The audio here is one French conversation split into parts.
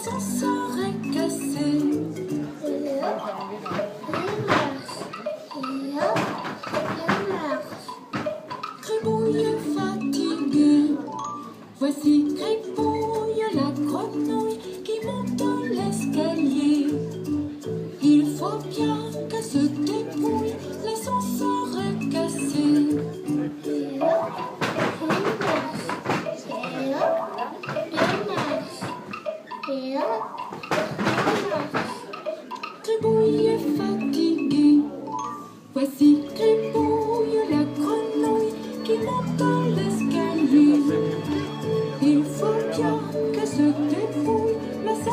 se serait cassé. Et hop, il marche. Et hop, marche. Très bon, il est fatigué. Voici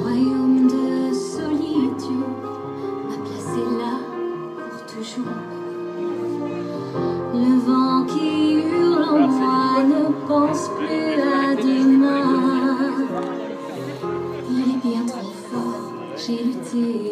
royaume de solitude m'a placé là pour toujours. Le vent qui hurle en moi ne pense plus à demain. Il est bien trop fort, j'ai lutté.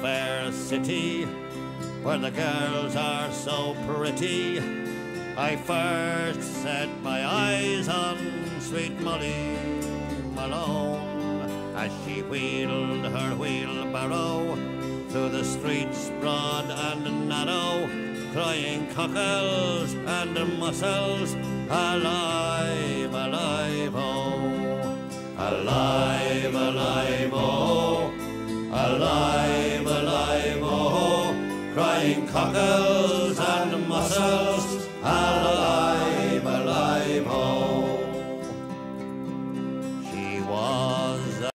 fair city where the girls are so pretty. I first set my eyes on sweet Molly Malone as she wheeled her wheelbarrow through the streets broad and narrow, crying cockles and mussels, alive, alive, oh, alive, alive, oh. flying cockles.